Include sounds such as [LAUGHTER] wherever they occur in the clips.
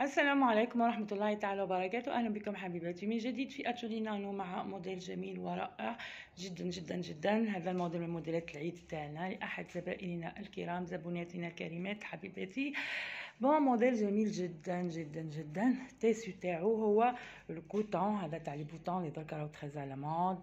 السلام عليكم ورحمة الله تعالى وبركاته. أهلا بكم حبيباتي من جديد في أتولي نانو مع موديل جميل ورائع جدا جدا جدا. هذا الموديل من موديلات العيد تاعنا لأحد زبائننا الكرام زبوناتنا الكريمات حبيباتي. bon موديل جميل جدا جدا جدا. ال tissu تاعو هو ال coton هذا تاع لي بوطون اللي درك راهو très à la mode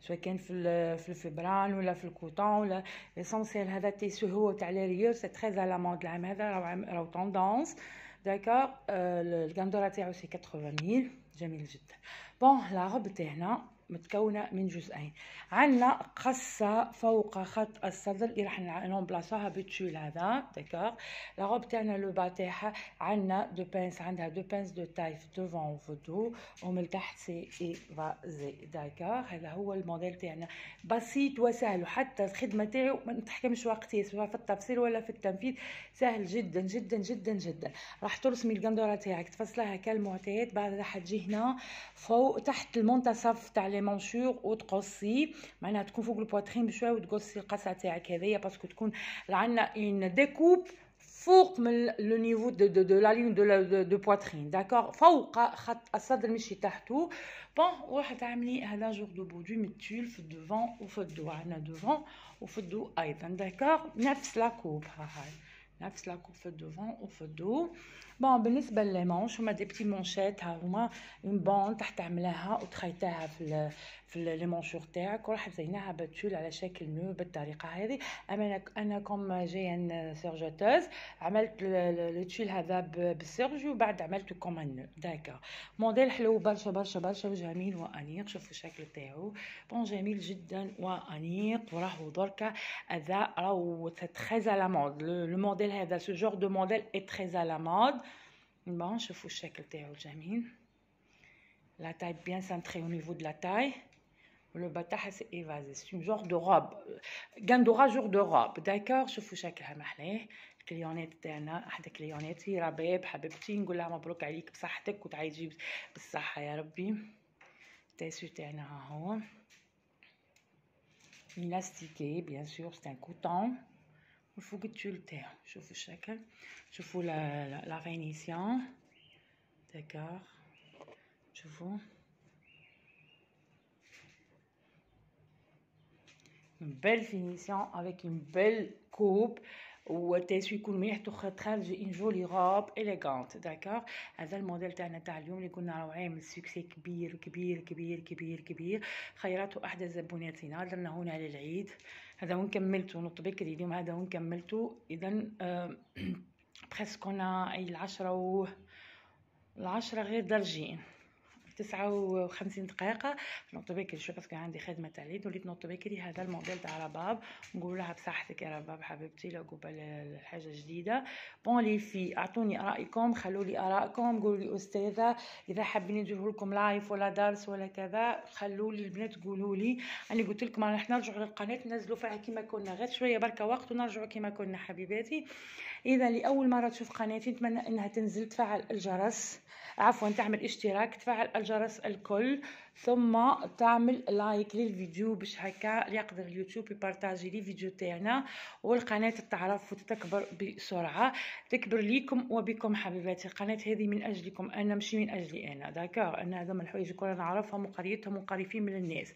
سواء كان في في الفبران ولا في ال coton ولا l'essentiel هذا ال tissu هو تاع les rayures c'est très à la mode العام هذا راهو راهو tendance d'accord الكاندورا تاعو c'est 80000 جميل جدا bon la robe تاعنا متكونة من جزئين. عندنا قصة فوق خط الصدر اللي راح نومبلاصوها بال tulle هذا d'accord la robe تاعنا le haut تاعها عندنا deux pinces عندها deux pinces de taille في devant وفي dos ومن تحت c'est évasé d'accord هذا هو الموديل تاعنا. بسيط وسهل وحتى الخدمة تاعو ما نتحكمش وقتي سواء في التفصيل ولا في التنفيذ. سهل جدا جدا جدا جدا. راح ترسمي القندورة تاعك تفصلها كالمعتاد بعد راح تجي هنا فوق تحت المنتصف تاع emmanchure وتقصي معناها تكون فوق ال poitrine بشويه وتقصي القصة تاعك هذيا parce que تكون عندنا une découpe فوق من le niveau de de de la ligne de de poitrine d'accord فوق خط الصدر ماشي تحتو bon وراح تعملي هذا genre de bandeau م tulle في ال devant وفي ال dos عندنا devant وفي ال dos أيضا d'accord نفس la coupe ها هاي نفس la في ال devant وفي ال dos bon بالنسبة les manches هما des petites manchettes ها هما une bande تحت عملاها وتخيتاها في في les emmanchures تاعك وراح زيناها ب tulle على شكل nœud بالطريقة هذه. أما أنا comme j'ai surjeteuse عملت le tulle هذا بال surjet وبعد عملته comme nœud d'accord موديل حلو برشا برشا برشا وجميل وانيق شوفوا الشكل تاعو. bon جميل جدا وانيق وراهو دركا هذا راهو très à la mode le modèle هذا ce genre de modèle est très à la mode bon شوفوا الشكل تاعو جميل la taille bien cintrée au niveau de la taille. Le bas تاعها c'est évasé c'est genre de robe غاندورا genre de robe d'accord شوفوا شكلها محلاه الكليونات تاعنا احدى كليوناتي رباب حبيبتي نقول لها مبروك عليك بصحتك وتعيشي بالصحه يا ربي ال tissu تاعنا ها هو élastiqué bien sûr c'est un coton وفوق ال tulle تاعو شوفوا الشكل. شوفوا la finition. d'accord شوفوا. Une belle finition avec une belle coupe. والتسوي يكون مليح تخرجي une jolie robe élégante d'accord هذا الموديل تاعنا تاع اليوم اللي كنا راهو عامل succès كبير كبير كبير كبير كبير خيراته احدى زبوناتنا درنا هنا للعيد هذا وين كملته نط بكري اليوم هذا وين كملته اذا آه [CLEARS THROAT] presque نا أي العشرة و العشرة غير درجين تسعة وخمسين دقيقة. نوض بكري شو parce que عندي خدمة تاع العيد وليت نوض بكري هذا الموديل تاع رباب. نقول لها بصحتك يا رباب حبيبتي لعقوبة الحاجة جديدة. bon les filles أعطوني آرائكم خلوا لي آرائكم قولوا لي أستاذة إذا حابين نديره لكم live ولا درس ولا كذا خلوا لي البنات قولوا لي. أنا قلت لكم راح نرجعوا للقناة ننزلوا فيها كيما كنا غير شوية بركة وقت ونرجعوا كيما كنا حبيباتي. إذا لأول مرة تشوف قناتي نتمنى إنها تنزل تفعل الجرس. عفوا تعمل اشتراك تفعل الجرس الكل. ثم تعمل like للفيديو باش هكا يقدر اليوتيوب يبارطاجي لي فيديو تاعنا والقناة تعرف وتكبر بسرعة. تكبر ليكم وبكم حبيباتي. القناة هذه من أجلكم. أنا ماشي من أجلي أنا. d'accord أنا هذا من الحوايج كلنا نعرفهم وقريتهم وقريفين من الناس.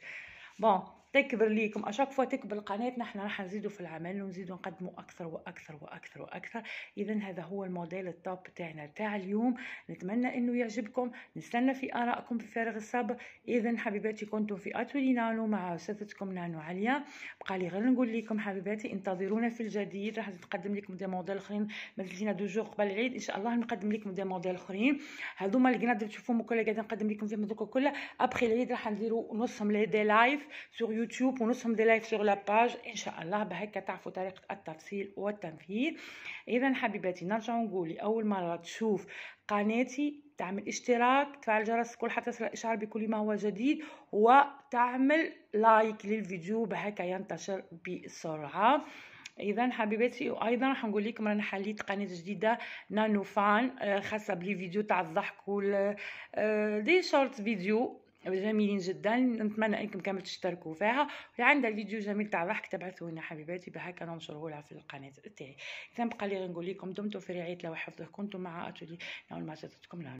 bon تكبر ليكم. à chaque fois تكبر القناه نحن راح نزيدوا في العمل ونزيدوا نقدموا أكثر وأكثر وأكثر وأكثر. اذا هذا هو الموديل ال top تاعنا تاع اليوم. نتمنى إنه يعجبكم. نستنى في آرائكم بفارغ الصبر. اذا حبيباتي كنتم في اتولي نانو مع أستاذتكم نانو عليا. بقى لي غير نقول لكم حبيباتي انتظرونا في الجديد. راح نقدم لكم des modèles أخرين. مازلنا deux jours قبل العيد. إن شاء الله نقدم لكم des modèles أخرين. هذوما اللي قاعدين تشوفوهم كلها قاعدين نقدم لكم فيهم هذوك كلها. ابخي العيد راح نديروا نصهم لي des lives sur YouTube ونصهم des lives sur la page إن شاء الله بهكا تعرفوا طريقة التفصيل والتنفيذ. اذا حبيباتي نرجع نقول أول مرة تشوف قناتي تعمل اشتراك تفعل الجرس كل حتى تصل الاشعار بكل ما هو جديد وتعمل like للفيديو بهكا ينتشر بسرعة. اذا حبيباتي وأيضا راح نقول لكم رانا حليت قناة جديدة Nano Fun خاصة ب les vidéos تاع الضحك وال des short vidéos. جميلين جدا نتمنى أنكم كامل تشتركوا فيها. عندها الفيديو جميل تاع الضحك تبعثوا لنا حبيباتي بهكا ننشره لها في القناة تاعي. إذا بقى لي نقول لكم دمتم في رعاية الله وحفظه. كنتم مع أتولي. نعم ما